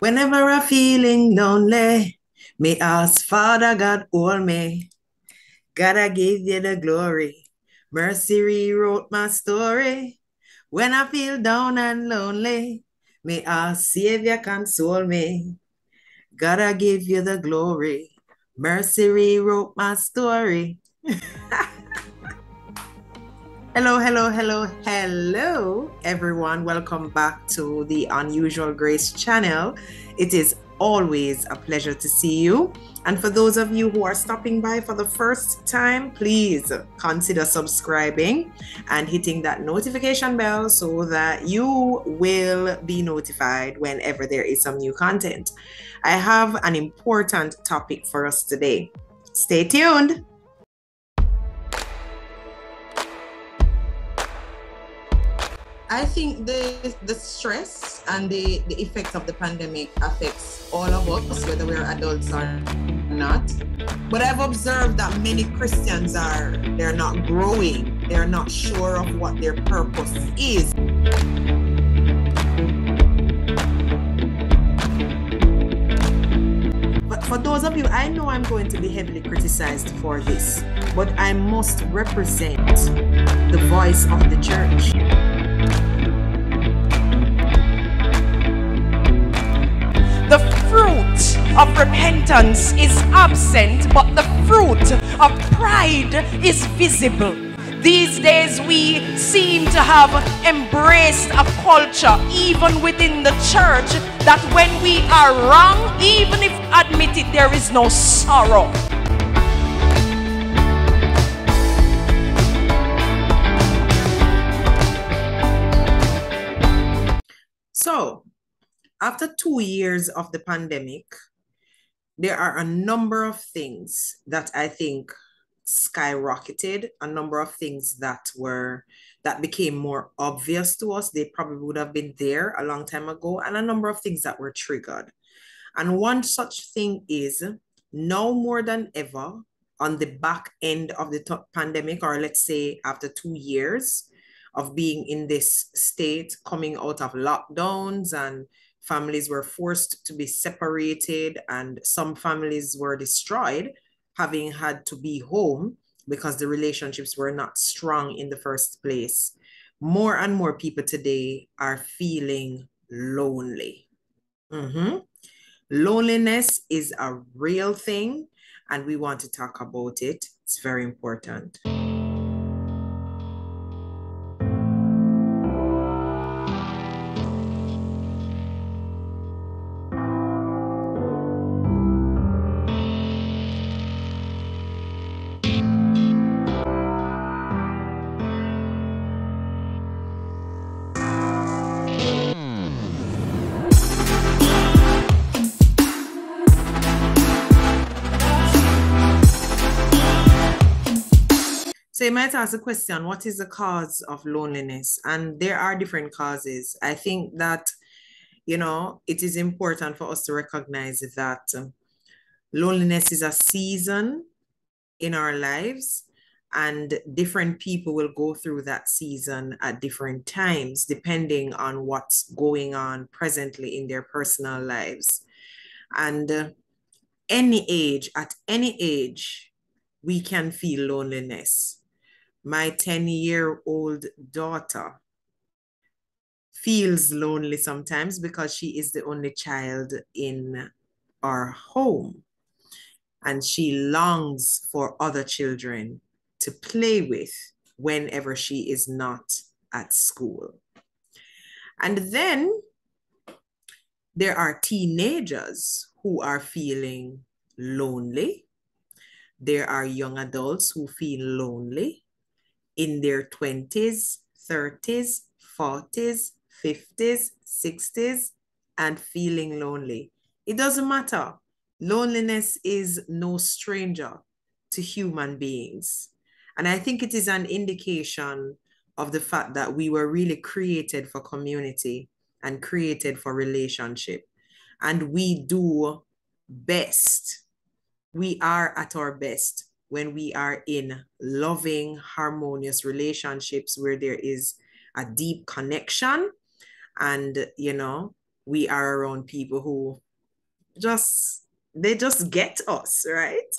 Whenever I'm feeling lonely, me ask Father God, hold me. God, I give you the glory. Mercy rewrote my story. When I feel down and lonely, me ask Savior console me. God, I give you the glory. Mercy rewrote my story. Hello, hello, hello, hello, everyone. Welcome back to the Unusual Grace channel. It is always a pleasure to see you. And for those of you who are stopping by for the first time, please consider subscribing and hitting that notification bell so that you will be notified whenever there is some new content. I have an important topic for us today. Stay tuned. I think the the stress and the, the effects of the pandemic affects all of us, whether we're adults or not. But I've observed that many Christians are they're not growing, they're not sure of what their purpose is. But for those of you, I know I'm going to be heavily criticized for this, but I must represent the voice of the church. Of repentance is absent, but the fruit of pride is visible. These days, we seem to have embraced a culture, even within the church, that when we are wrong, even if admitted, there is no sorrow. So, after two years of the pandemic, there are a number of things that I think skyrocketed, a number of things that were that became more obvious to us. They probably would have been there a long time ago, and a number of things that were triggered. And one such thing is now more than ever on the back end of the pandemic, or let's say after two years of being in this state, coming out of lockdowns and families were forced to be separated and some families were destroyed having had to be home because the relationships were not strong in the first place. More and more people today are feeling lonely. Mm-hmm. loneliness is a real thing and we want to talk about it. It's very important So you might ask the question, what is the cause of loneliness? And there are different causes. I think that, you know, it is important for us to recognize that loneliness is a season in our lives and different people will go through that season at different times depending on what's going on presently in their personal lives. And uh, any age, at any age, we can feel loneliness my 10 year old daughter feels lonely sometimes because she is the only child in our home and she longs for other children to play with whenever she is not at school. And then there are teenagers who are feeling lonely. There are young adults who feel lonely in their 20s, 30s, 40s, 50s, 60s, and feeling lonely. It doesn't matter. Loneliness is no stranger to human beings. And I think it is an indication of the fact that we were really created for community and created for relationship. And we do best. We are at our best when we are in loving, harmonious relationships where there is a deep connection. And, you know, we are around people who just, they just get us, right?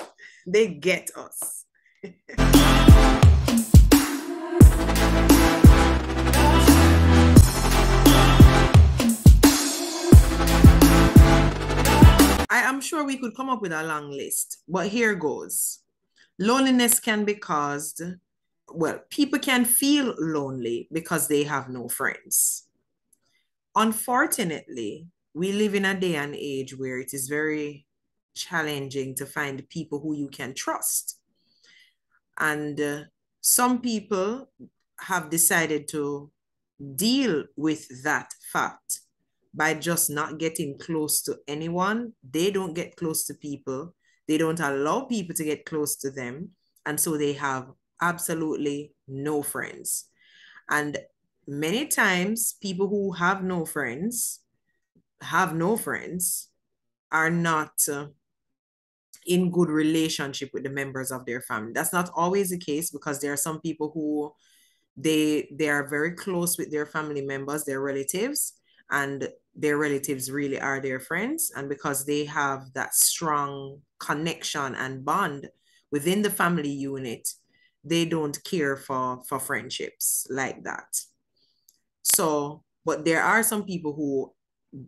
They get us. I am sure we could come up with a long list, but here goes. Loneliness can be caused, well, people can feel lonely because they have no friends. Unfortunately, we live in a day and age where it is very challenging to find people who you can trust. And uh, some people have decided to deal with that fact by just not getting close to anyone. They don't get close to people. They don't allow people to get close to them. And so they have absolutely no friends. And many times, people who have no friends, have no friends, are not uh, in good relationship with the members of their family. That's not always the case because there are some people who they they are very close with their family members, their relatives, and their relatives really are their friends and because they have that strong connection and bond within the family unit they don't care for for friendships like that. So but there are some people who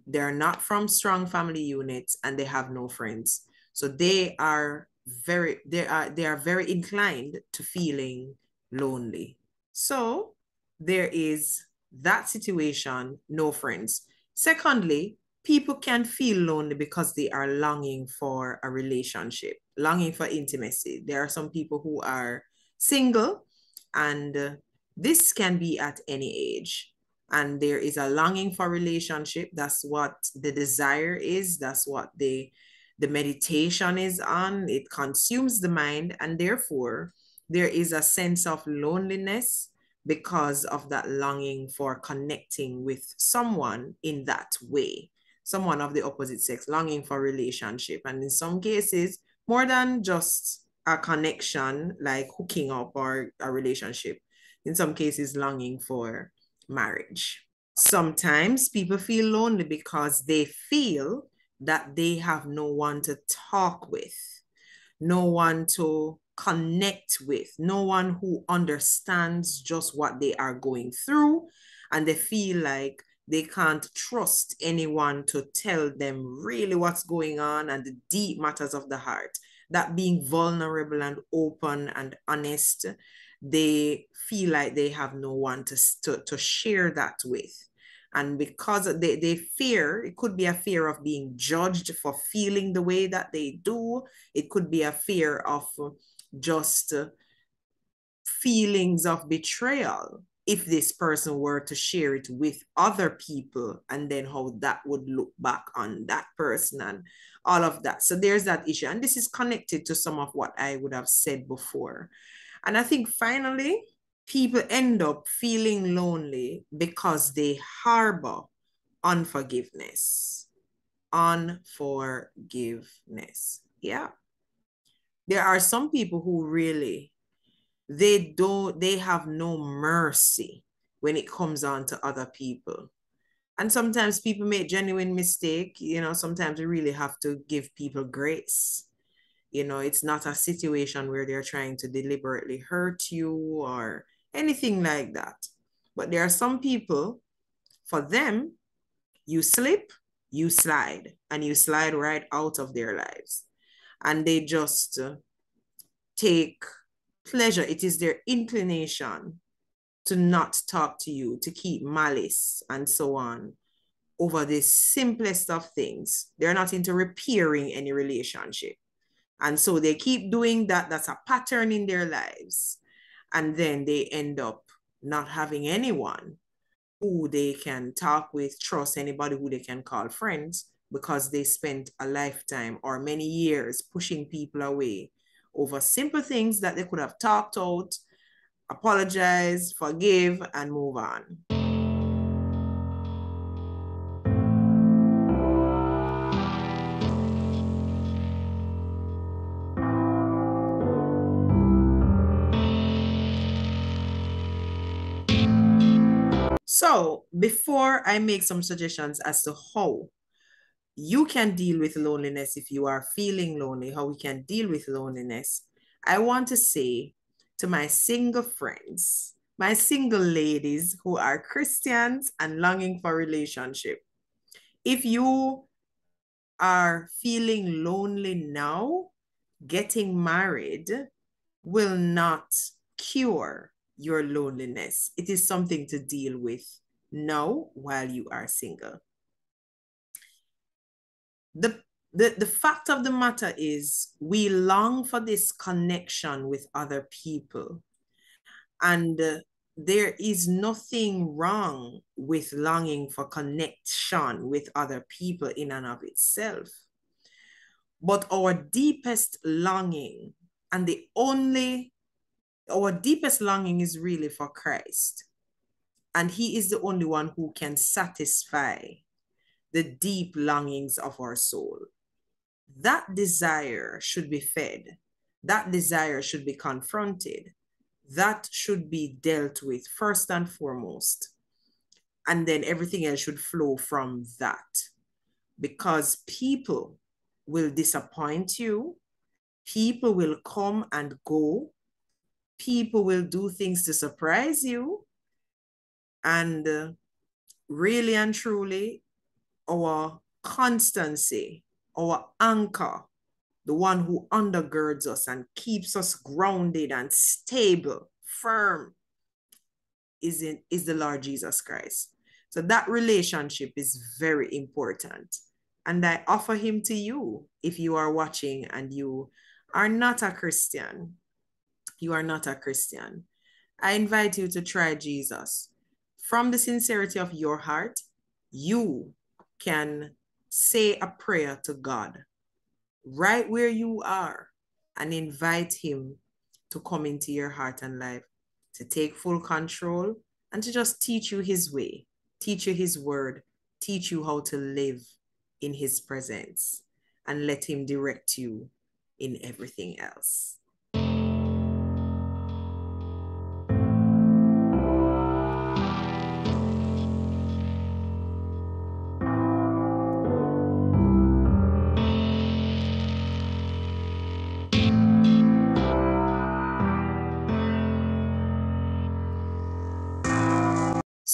they're not from strong family units and they have no friends. So they are very they are they are very inclined to feeling lonely. So there is that situation, no friends. Secondly, people can feel lonely because they are longing for a relationship, longing for intimacy. There are some people who are single, and uh, this can be at any age. And there is a longing for relationship. That's what the desire is. That's what the the meditation is on. It consumes the mind, and therefore there is a sense of loneliness because of that longing for connecting with someone in that way. Someone of the opposite sex longing for relationship. And in some cases more than just a connection like hooking up or a relationship in some cases longing for marriage. Sometimes people feel lonely because they feel that they have no one to talk with no one to connect with, no one who understands just what they are going through, and they feel like they can't trust anyone to tell them really what's going on and the deep matters of the heart. That being vulnerable and open and honest, they feel like they have no one to, to, to share that with. And because they, they fear, it could be a fear of being judged for feeling the way that they do. It could be a fear of just feelings of betrayal if this person were to share it with other people and then how that would look back on that person and all of that. So there's that issue. And this is connected to some of what I would have said before. And I think finally, people end up feeling lonely because they harbor unforgiveness. Unforgiveness. Yeah there are some people who really they don't they have no mercy when it comes on to other people. And sometimes people make genuine mistake you know sometimes we really have to give people grace. You know it's not a situation where they're trying to deliberately hurt you or anything like that. But there are some people for them you slip you slide and you slide right out of their lives and they just take pleasure. It is their inclination to not talk to you, to keep malice and so on over the simplest of things. They're not into repairing any relationship. And so they keep doing that. That's a pattern in their lives. And then they end up not having anyone who they can talk with, trust anybody who they can call friends because they spent a lifetime or many years pushing people away over simple things that they could have talked out, apologize, forgive, and move on. So before I make some suggestions as to how you can deal with loneliness if you are feeling lonely, how we can deal with loneliness, I want to say to my single friends, my single ladies who are Christians and longing for relationship. If you are feeling lonely now, getting married will not cure your loneliness. It is something to deal with now while you are single. The, the, the fact of the matter is we long for this connection with other people. And uh, there is nothing wrong with longing for connection with other people in and of itself. But our deepest longing and the only, our deepest longing is really for Christ. And He is the only one who can satisfy the deep longings of our soul. That desire should be fed, that desire should be confronted, that should be dealt with first and foremost. And then everything else should flow from that. Because people will disappoint you, people will come and go, people will do things to surprise you. And uh, really and truly, our constancy, our anchor, the one who undergirds us and keeps us grounded and stable, firm, is, in, is the Lord Jesus Christ. So that relationship is very important. And I offer him to you if you are watching and you are not a Christian. You are not a Christian. I invite you to try Jesus. From the sincerity of your heart, you can say a prayer to God right where you are and invite Him to come into your heart and life, to take full control and to just teach you His way, teach you His word, teach you how to live in His presence, and let Him direct you in everything else.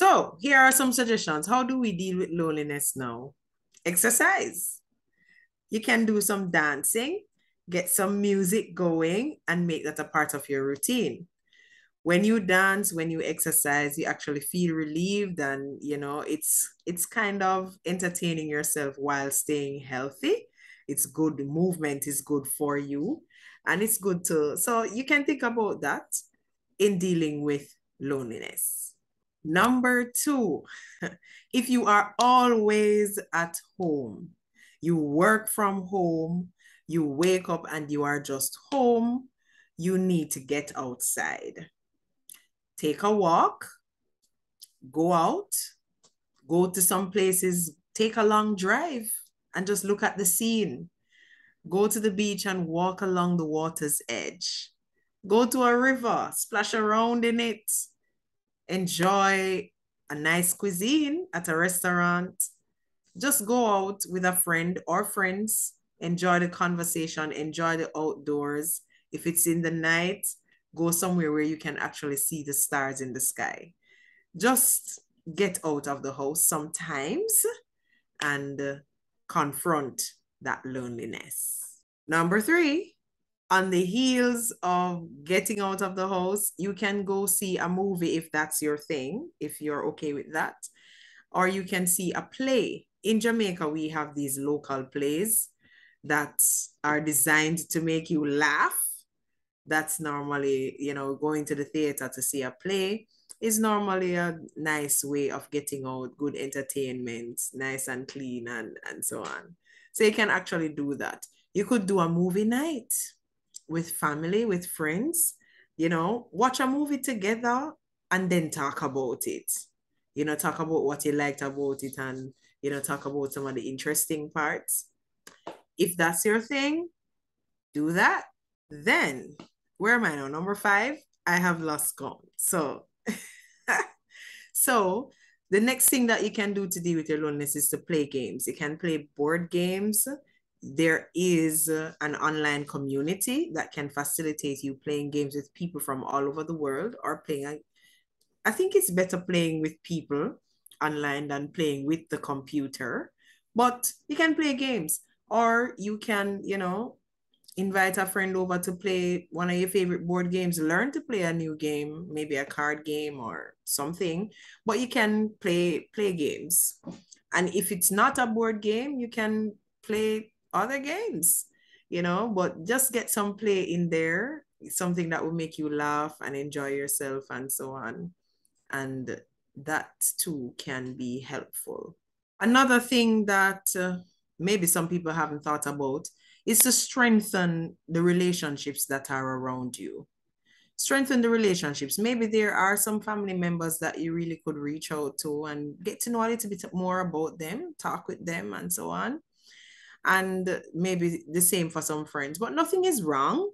So here are some suggestions. How do we deal with loneliness now? Exercise. You can do some dancing, get some music going, and make that a part of your routine. When you dance, when you exercise, you actually feel relieved and you know it's it's kind of entertaining yourself while staying healthy. It's good movement is good for you and it's good to so you can think about that in dealing with loneliness. Number two, if you are always at home, you work from home, you wake up and you are just home, you need to get outside. Take a walk, go out, go to some places, take a long drive and just look at the scene. Go to the beach and walk along the water's edge. Go to a river, splash around in it enjoy a nice cuisine at a restaurant, just go out with a friend or friends, enjoy the conversation, enjoy the outdoors. If it's in the night, go somewhere where you can actually see the stars in the sky. Just get out of the house sometimes and confront that loneliness. Number three, on the heels of getting out of the house, you can go see a movie if that's your thing, if you're okay with that. Or you can see a play. In Jamaica, we have these local plays that are designed to make you laugh. That's normally, you know, going to the theater to see a play is normally a nice way of getting out good entertainment, nice and clean and, and so on. So you can actually do that. You could do a movie night with family, with friends, you know, watch a movie together and then talk about it. You know, talk about what you liked about it and, you know, talk about some of the interesting parts. If that's your thing, do that. Then, where am I now? Number five, I have lost count. So, so the next thing that you can do to deal with your loneliness is to play games. You can play board games. There is uh, an online community that can facilitate you playing games with people from all over the world or playing. I think it's better playing with people online than playing with the computer, but you can play games or you can, you know, invite a friend over to play one of your favorite board games, learn to play a new game, maybe a card game or something, but you can play play games. And if it's not a board game, you can play other games, you know, but just get some play in there, something that will make you laugh and enjoy yourself and so on. And that too can be helpful. Another thing that uh, maybe some people haven't thought about is to strengthen the relationships that are around you. Strengthen the relationships. Maybe there are some family members that you really could reach out to and get to know a little bit more about them, talk with them, and so on. And maybe the same for some friends. But nothing is wrong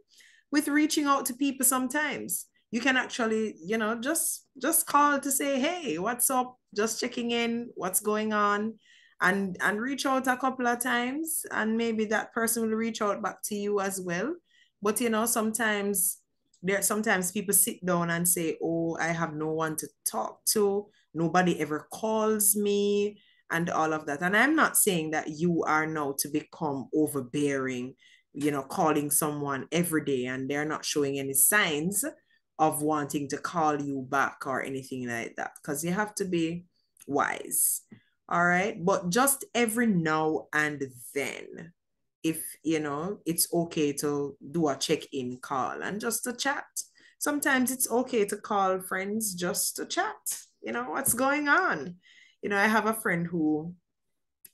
with reaching out to people sometimes. You can actually, you know, just just call to say, hey, what's up? Just checking in, what's going on and and reach out a couple of times and maybe that person will reach out back to you as well but you know sometimes there sometimes people sit down and say oh i have no one to talk to nobody ever calls me and all of that. And i'm not saying that you are now to become overbearing you know calling someone every day and they're not showing any signs of wanting to call you back or anything like that because you have to be wise. All right? But just every now and then if you know it's okay to do a check-in call and just to chat. Sometimes it's okay to call friends just to chat you know what's going on you know i have a friend who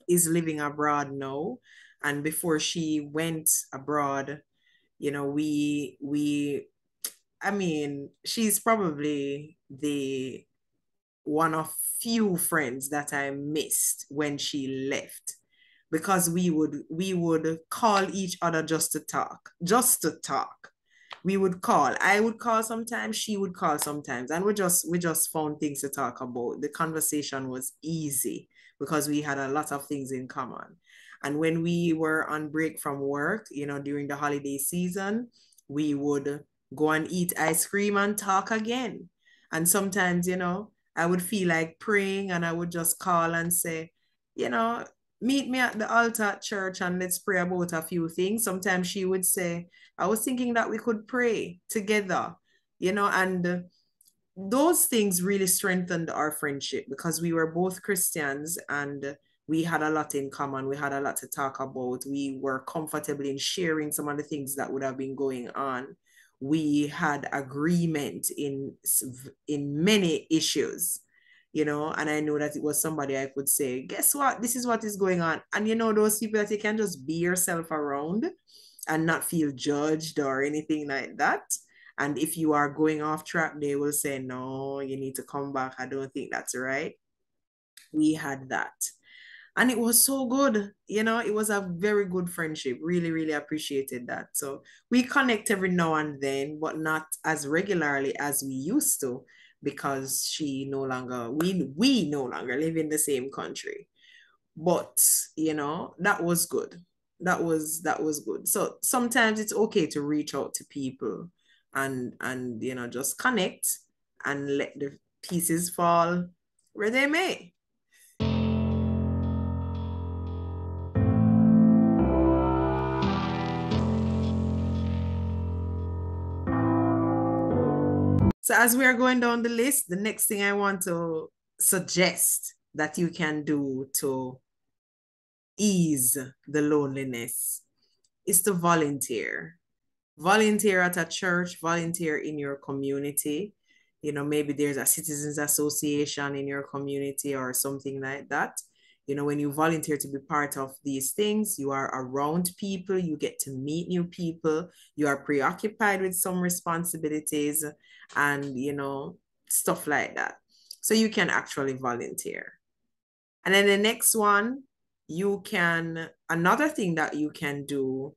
is living abroad now and before she went abroad you know we we i mean she's probably the one of few friends that I missed when she left because we would we would call each other just to talk, just to talk. We would call. I would call sometimes, she would call sometimes, and we just we just found things to talk about. The conversation was easy because we had a lot of things in common. And when we were on break from work, you know, during the holiday season, we would go and eat ice cream and talk again. And sometimes, you know, I would feel like praying and I would just call and say, you know, meet me at the altar at church and let's pray about a few things. Sometimes she would say, I was thinking that we could pray together, you know, and those things really strengthened our friendship because we were both Christians and we had a lot in common. We had a lot to talk about. We were comfortable in sharing some of the things that would have been going on we had agreement in in many issues you know and i know that it was somebody i could say guess what? This is what is going on. And you know those people that you can just be yourself around and not feel judged or anything like that. And if you are going off track they will say no you need to come back. I don't think that's right. We had that. And it was so good you know it was a very good friendship. Really really appreciated that. So we connect every now and then but not as regularly as we used to because she no longer we we no longer live in the same country. But you know that was good. That was that was good. So sometimes it's okay to reach out to people and and you know just connect and let the pieces fall where they may So as we are going down the list, the next thing I want to suggest that you can do to ease the loneliness is to volunteer. Volunteer at a church, volunteer in your community. You know, maybe there's a citizens association in your community or something like that. You know, when you volunteer to be part of these things, you are around people, you get to meet new people, you are preoccupied with some responsibilities and, you know, stuff like that. So you can actually volunteer. And then the next one, you can, another thing that you can do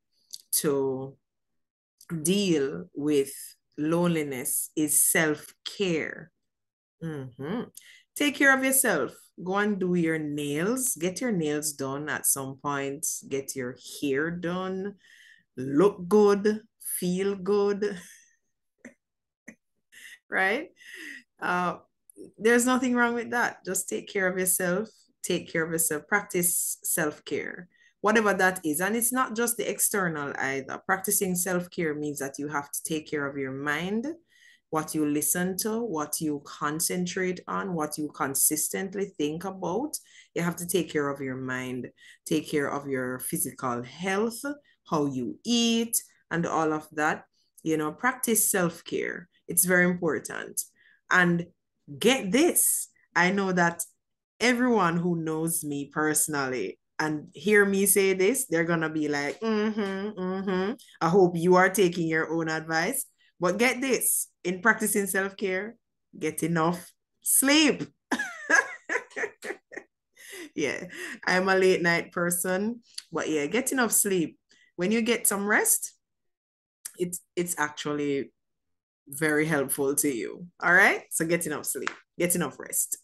to deal with loneliness is self care. Mm-hmm. Take care of yourself. Go and do your nails. Get your nails done at some point. Get your hair done. Look good. Feel good. right? Uh, there's nothing wrong with that. Just take care of yourself. Take care of yourself. Practice self care, whatever that is. And it's not just the external either. Practicing self care means that you have to take care of your mind, what you listen to, what you concentrate on, what you consistently think about. You have to take care of your mind, take care of your physical health, how you eat, and all of that. You know, practice self care. It's very important. And get this I know that everyone who knows me personally and hear me say this, they're gonna be like, mm-hmm, mm-hmm. I hope you are taking your own advice. But get this in practicing self-care, get enough sleep. yeah, I'm a late night person, but yeah, get enough sleep. When you get some rest, it's it's actually very helpful to you. All right. So get enough sleep, get enough rest,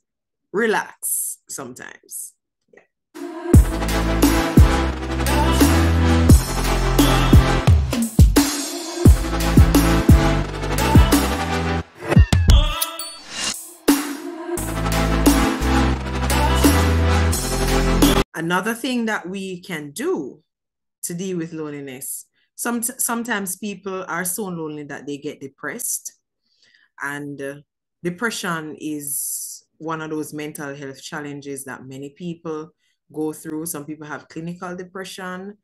relax sometimes. Yeah. Another thing that we can do to deal with loneliness. Some sometimes people are so lonely that they get depressed. And uh, depression is one of those mental health challenges that many people go through. Some people have clinical depression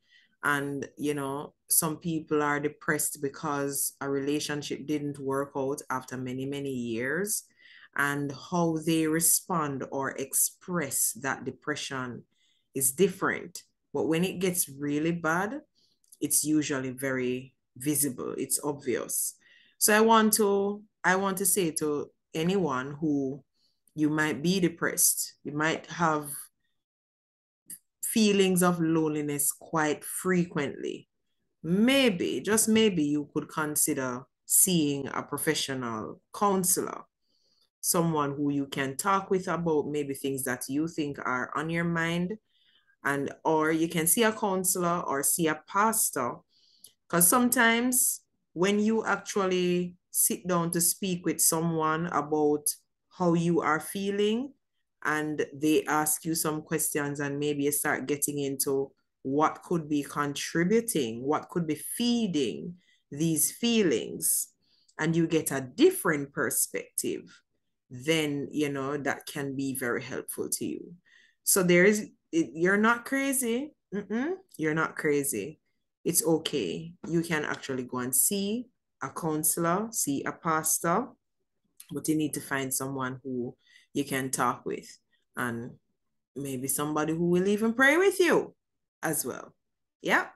and you know some people are depressed because a relationship didn't work out after many many years. And how they respond or express that depression is different but when it gets really bad it's usually very visible, it's obvious. So I want to I want to say to anyone who you might be depressed, you might have feelings of loneliness quite frequently. Maybe, just maybe, you could consider seeing a professional counselor, someone who you can talk with about maybe things that you think are on your mind and or you can see a counselor or see a pastor. Because sometimes when you actually sit down to speak with someone about how you are feeling and they ask you some questions and maybe you start getting into what could be contributing what could be feeding these feelings and you get a different perspective then you know that can be very helpful to you. So there is it, you're not crazy. Mm-mm, you're not crazy. It's okay. You can actually go and see a counselor, see a pastor, but you need to find someone who you can talk with and maybe somebody who will even pray with you as well. Yeah.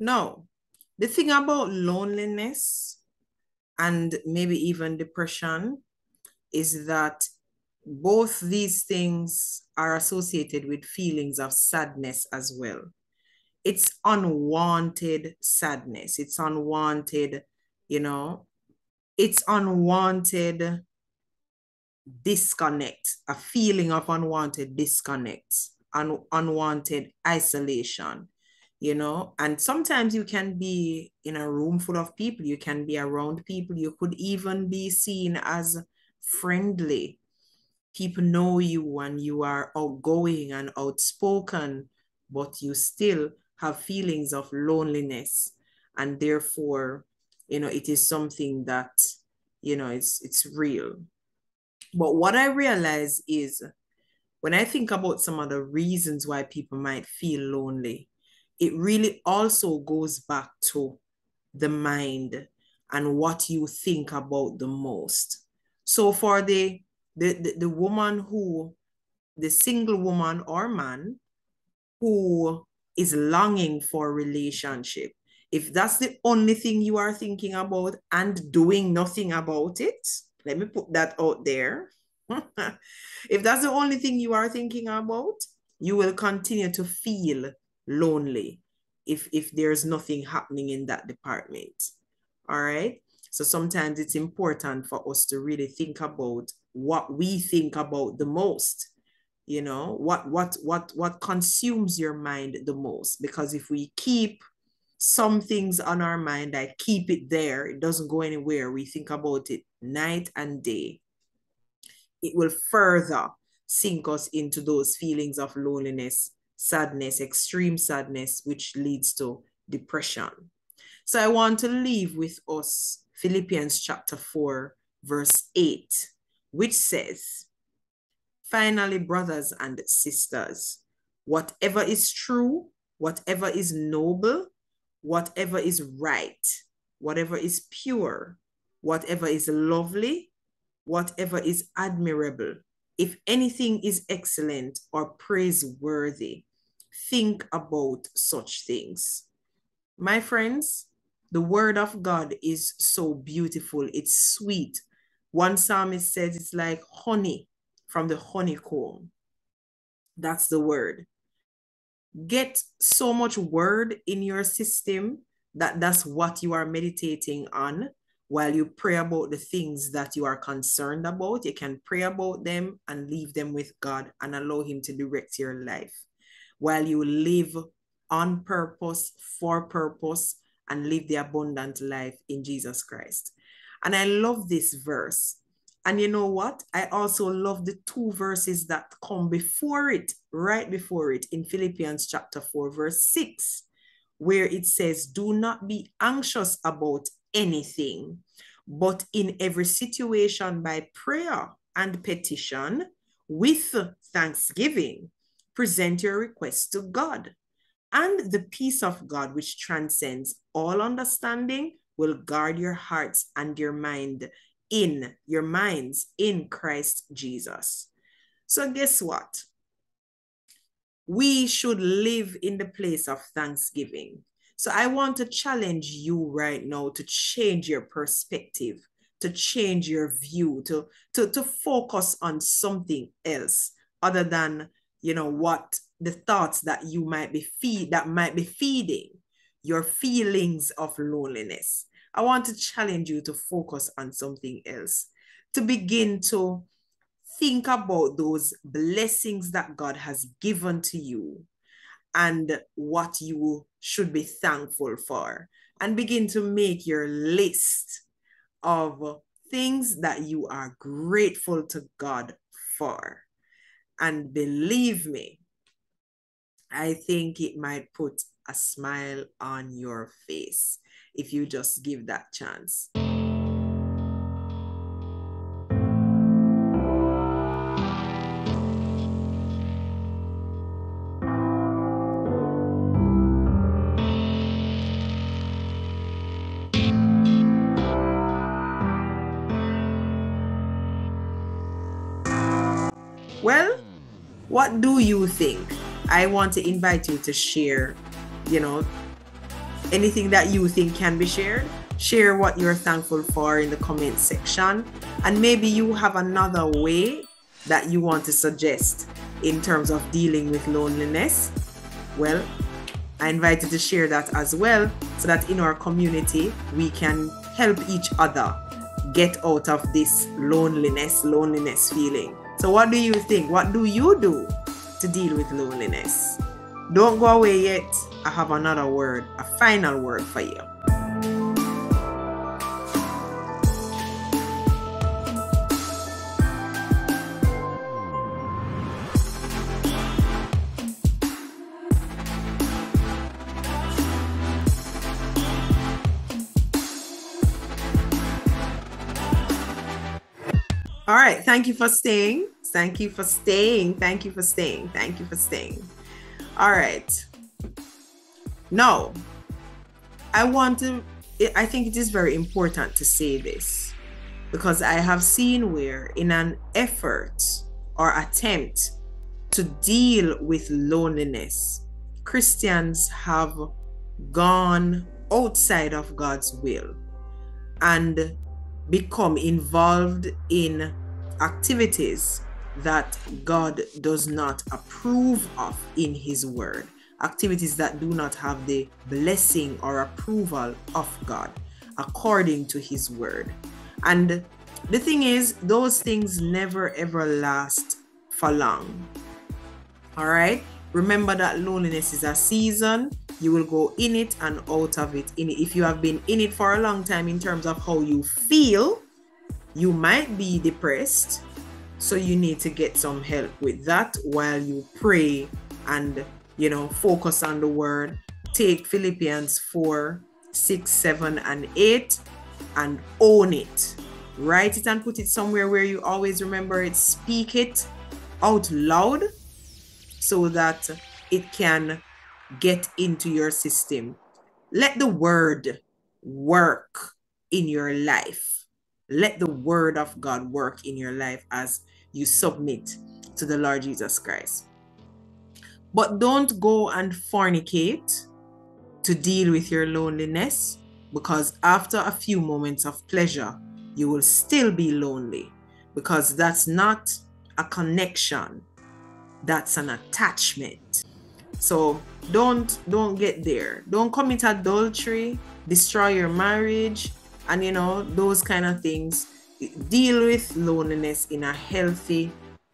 No, the thing about loneliness and maybe even depression is that both these things are associated with feelings of sadness as well. It's unwanted sadness. It's unwanted, you know, it's unwanted disconnect, a feeling of unwanted disconnect, un- unwanted isolation, you know? And sometimes you can be in a room full of people you can be around people you could even be seen as friendly. People know you and you are outgoing and outspoken but you still have feelings of loneliness. And therefore you know it is something that you know it's it's real. But what i realize is when i think about some of the reasons why people might feel lonely it really also goes back to the mind and what you think about the most. So for the the, the, the woman who, the single woman or man who is longing for a relationship, if that's the only thing you are thinking about and doing nothing about it, let me put that out there. if that's the only thing you are thinking about, you will continue to feel lonely if if there's nothing happening in that department. All right? So sometimes it's important for us to really think about what we think about the most you know? What what what what consumes your mind the most? Because if we keep some things on our mind I keep it there it doesn't go anywhere we think about it night and day it will further sink us into those feelings of loneliness sadness extreme sadness which leads to depression. So i want to leave with us philippians chapter 4 verse 8 which says finally brothers and sisters whatever is true whatever is noble whatever is right, whatever is pure, whatever is lovely, whatever is admirable, if anything is excellent or praiseworthy, think about such things. My friends, the word of God is so beautiful. It's sweet. One psalmist says it's like honey from the honeycomb. That's the word get so much word in your system that that's what you are meditating on while you pray about the things that you are concerned about. You can pray about them and leave them with God and allow Him to direct your life while you live on purpose, for purpose, and live the abundant life in Jesus Christ. And I love this verse and you know what? I also love the two verses that come before it, right before it, in Philippians chapter 4, verse 6, where it says, Do not be anxious about anything, but in every situation by prayer and petition with thanksgiving, present your requests to God. And the peace of God, which transcends all understanding, will guard your hearts and your mind in your minds in Christ Jesus. So, guess what? We should live in the place of thanksgiving. So, I want to challenge you right now to change your perspective, to change your view, to, to, to focus on something else other than, you know, what the thoughts that you might be feed that might be feeding your feelings of loneliness. I want to challenge you to focus on something else, to begin to think about those blessings that God has given to you and what you should be thankful for, and begin to make your list of things that you are grateful to God for. And believe me, I think it might put a smile on your face if you just give that chance. What do you think? I want to invite you to share, you know, anything that you think can be shared. Share what you're thankful for in the comment section. And maybe you have another way that you want to suggest in terms of dealing with loneliness. Well i invite you to share that as well so that in our community we can help each other get out of this loneliness loneliness feeling so what do you think what do you do to deal with loneliness don't go away yet. I have another word, a final word for you. All right. Thank you for staying. Thank you for staying. Thank you for staying. Thank you for staying. All right. Now, I want to, I think it is very important to say this because I have seen where, in an effort or attempt to deal with loneliness, Christians have gone outside of God's will and become involved in activities that God does not approve of in His Word. activities that do not have the blessing or approval of God according to His word. And the thing is, those things never ever last for long. All right. Remember that loneliness is a season. You will go in it and out of it. If you have been in it for a long time in terms of how you feel, you might be depressed. So you need to get some help with that while you pray and you know focus on the word. Take Philippians 4, 6, 7, and 8 and own it. Write it and put it somewhere where you always remember it. Speak it out loud so that it can get into your system. Let the word work in your life. Let the word of God work in your life as you submit to the Lord Jesus Christ. But don't go and fornicate to deal with your loneliness because after a few moments of pleasure, you will still be lonely because that's not a connection. That's an attachment. So don't don't get there. Don't commit adultery. Destroy your marriage and you know those kind of things deal with loneliness in a healthy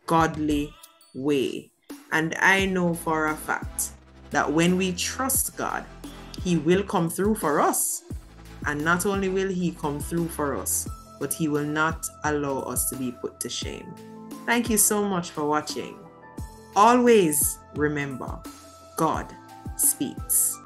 godly way. And i know for a fact that when we trust god he will come through for us. And not only will he come through for us but he will not allow us to be put to shame. Thank you so much for watching. Always remember God speaks.